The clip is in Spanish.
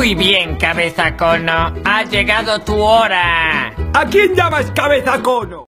Muy bien, cabeza cono. Ha llegado tu hora. ¿A quién llamas cabeza cono?